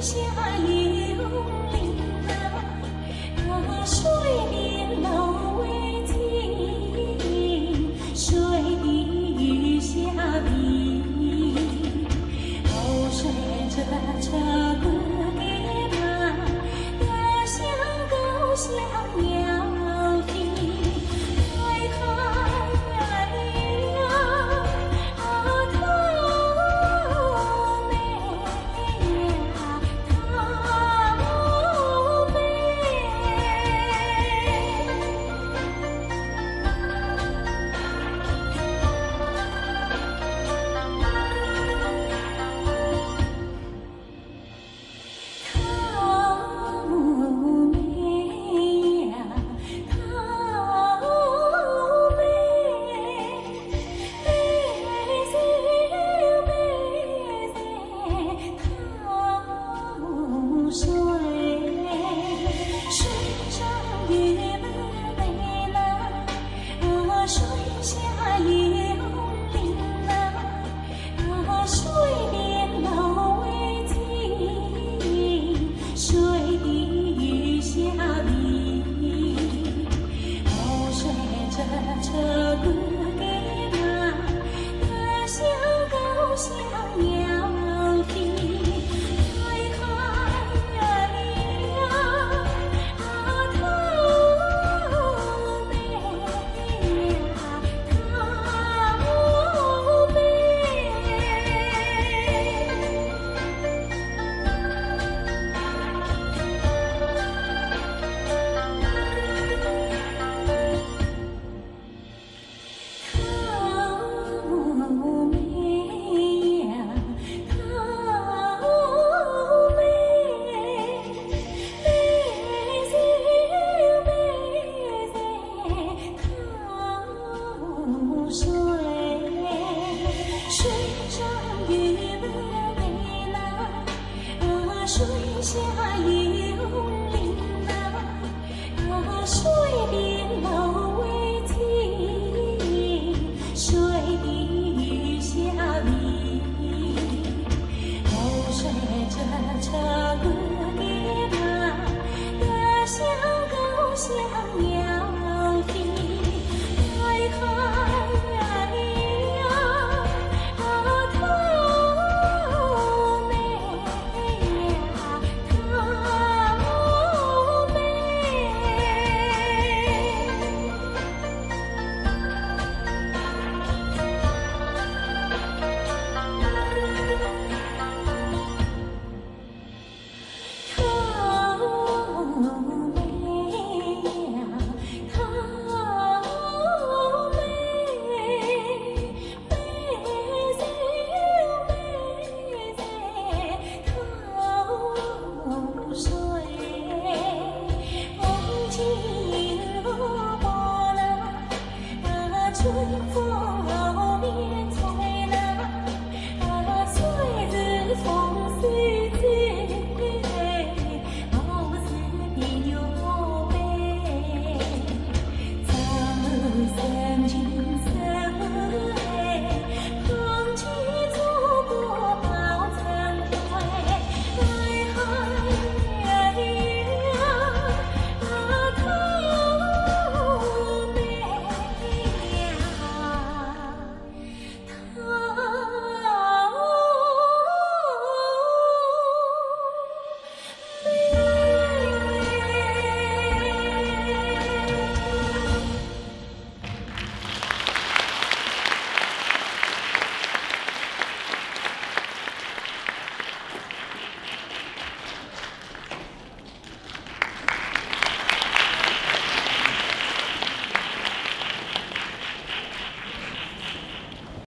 下一这歌给他，他笑高笑颜。水乡